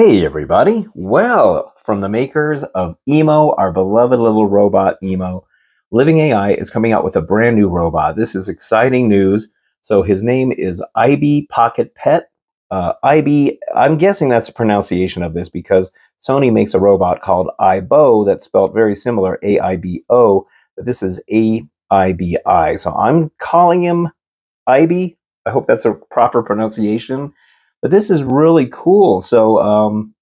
Hey everybody! Well, from the makers of Emo, our beloved little robot Emo, Living AI is coming out with a brand new robot. This is exciting news. So his name is Aibi Pocket Pet. Uh, Aibi, I'm guessing that's the pronunciation of this because Sony makes a robot called Aibo that's spelled very similar, A-I-B-O, but this is A-I-B-I. So I'm calling him Aibi. I hope that's a proper pronunciation. But this is really cool. So um,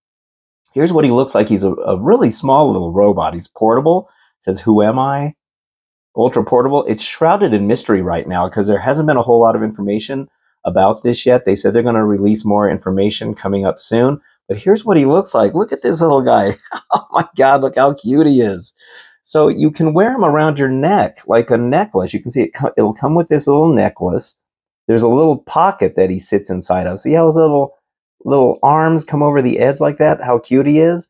here's what he looks like. He's a, a really small little robot. He's portable. It says, who am I? Ultra portable. It's shrouded in mystery right now because there hasn't been a whole lot of information about this yet. They said they're going to release more information coming up soon. But here's what he looks like. Look at this little guy. oh my God, look how cute he is. So you can wear him around your neck like a necklace. You can see it, it'll come with this little necklace there's a little pocket that he sits inside of. See how his little little arms come over the edge like that? How cute he is.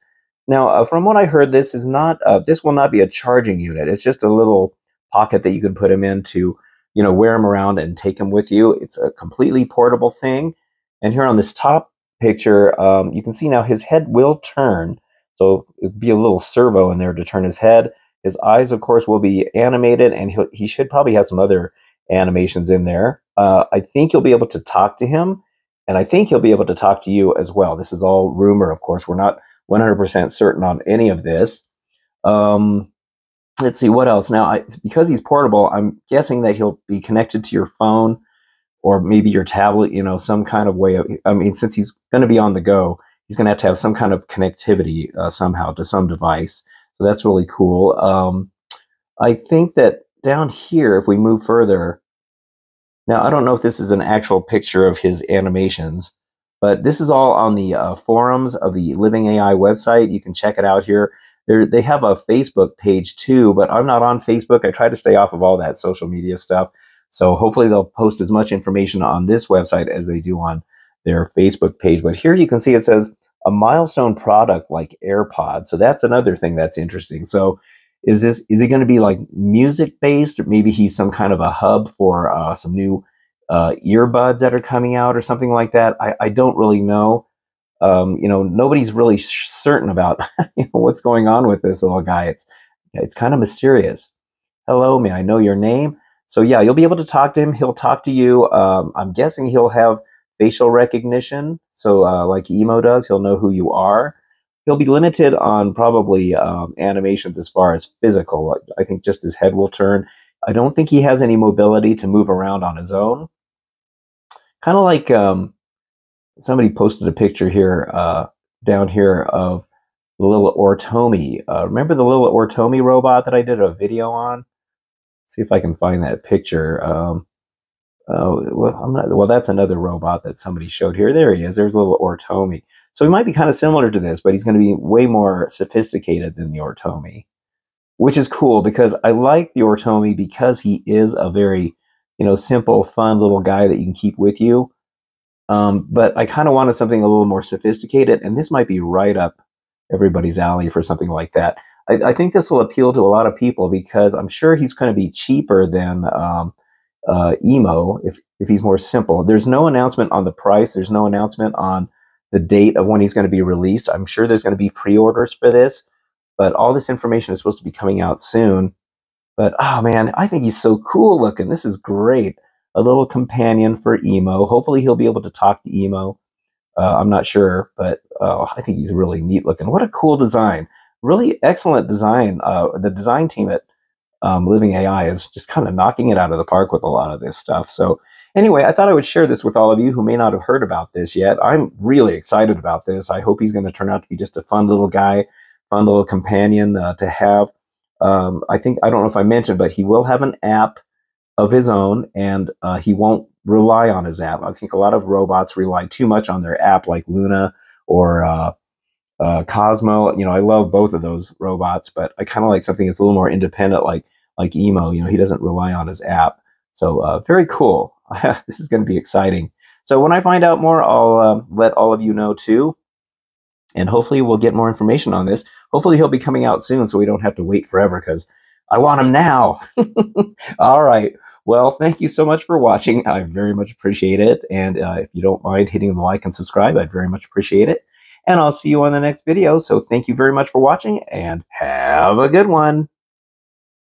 Now, uh, from what I heard, this is not uh, this will not be a charging unit. It's just a little pocket that you can put him in to, you know, wear him around and take him with you. It's a completely portable thing. And here on this top picture, um, you can see now his head will turn. So it'd be a little servo in there to turn his head. His eyes, of course, will be animated, and he he should probably have some other animations in there. Uh, I think you'll be able to talk to him, and I think he'll be able to talk to you as well. This is all rumor, of course. We're not 100% certain on any of this. Um, let's see what else. Now, I, because he's portable, I'm guessing that he'll be connected to your phone or maybe your tablet. You know, some kind of way of. I mean, since he's going to be on the go, he's going to have to have some kind of connectivity uh, somehow to some device. So that's really cool. Um, I think that down here, if we move further, now I don't know if this is an actual picture of his animations, but this is all on the uh, forums of the Living AI website. You can check it out here. They're, they have a Facebook page too, but I'm not on Facebook. I try to stay off of all that social media stuff. So hopefully they'll post as much information on this website as they do on their Facebook page. But here you can see it says a milestone product like AirPods. So that's another thing that's interesting. So is this is it going to be like music based, or maybe he's some kind of a hub for uh, some new uh, earbuds that are coming out or something like that? I, I don't really know. Um, you know, nobody's really certain about you know, what's going on with this little guy. It's it's kind of mysterious. Hello, may I know your name? So yeah, you'll be able to talk to him. He'll talk to you. Um, I'm guessing he'll have facial recognition. So uh, like Emo does, he'll know who you are he'll be limited on probably um, animations as far as physical. I think just his head will turn. I don't think he has any mobility to move around on his own. Kind of like um, somebody posted a picture here uh, down here of the little Ortomi. Uh, remember the little Ortomi robot that I did a video on? Let's see if I can find that picture. Um, uh, well, not, well, that's another robot that somebody showed here. There he is. There's a little Ortomi. So he might be kind of similar to this, but he's going to be way more sophisticated than the Ortomi, which is cool because I like the Ortomi because he is a very, you know, simple, fun little guy that you can keep with you. Um, but I kind of wanted something a little more sophisticated, and this might be right up everybody's alley for something like that. I, I think this will appeal to a lot of people because I'm sure he's going to be cheaper than um, uh, Emo if if he's more simple. There's no announcement on the price. There's no announcement on the date of when he's going to be released. I'm sure there's going to be pre-orders for this, but all this information is supposed to be coming out soon. But oh man, I think he's so cool looking. This is great. A little companion for Emo. Hopefully he'll be able to talk to Emo. Uh, I'm not sure, but uh, I think he's really neat looking. What a cool design. Really excellent design. Uh, the design team at um, Living AI is just kind of knocking it out of the park with a lot of this stuff. So Anyway, I thought I would share this with all of you who may not have heard about this yet. I'm really excited about this. I hope he's going to turn out to be just a fun little guy, fun little companion uh, to have. Um, I think, I don't know if I mentioned, but he will have an app of his own and uh, he won't rely on his app. I think a lot of robots rely too much on their app like Loona or uh, uh, Cozmo. You know, I love both of those robots, but I kind of like something that's a little more independent like, like Emo. You know, he doesn't rely on his app. So uh, very cool. this is going to be exciting. So when I find out more, I'll uh, let all of you know too. And hopefully we'll get more information on this. Hopefully he'll be coming out soon so we don't have to wait forever because I want him now. all right. Well, thank you so much for watching. I very much appreciate it. And uh, if you don't mind hitting the like and subscribe, I'd very much appreciate it. and I'll see you on the next video. So thank you very much for watching and have a good one.